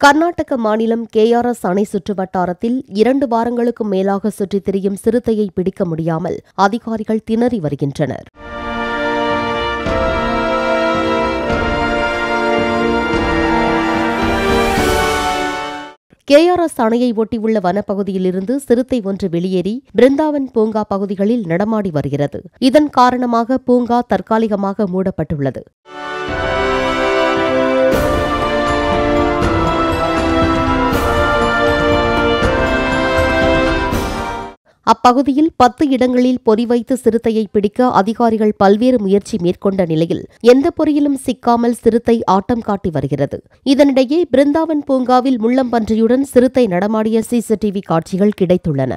கர்நாடக மாநிலம் கேஆர்எஸ் அணை சுற்று வட்டாரத்தில் இரண்டு வாரங்களுக்கு மேலாக சுற்றித் திரியும் சிறுத்தையை பிடிக்க முடியாமல் அதிகாரிகள் திணறி வருகின்றனர். கேஆர்எஸ் அணையை ஒட்டியுள்ள வனப்பகுதியிலிருந்து சிறுத்தை ஒன்று வெளியேறி பிருந்தாவன் பூங்கா பகுதிகளில் நடமாடி வருகிறது. இதன் காரணமாக பூங்கா தற்காலிகமாக மூடப்பட்டுள்ளது. அப்பகுதியில் பத்து இடங்களில் பொறி வைத்து சிறுத்தையை பிடிக்க அதிகாரிகள் பல்வேறு முயற்சி மேற்கொண்ட நிலையில் எந்த பொறியிலும் சிக்காமல் சிறுத்தை ஆட்டம் காட்டி வருகிறது. இதனிடையே பிருந்தாவன் பூங்காவில் முள்ளம்பன்றியுடன் சிறுத்தை நடமாடிய சிசிடிவி காட்சிகள் கிடைத்துள்ளன.